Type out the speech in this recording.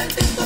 I've